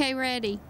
Okay, ready.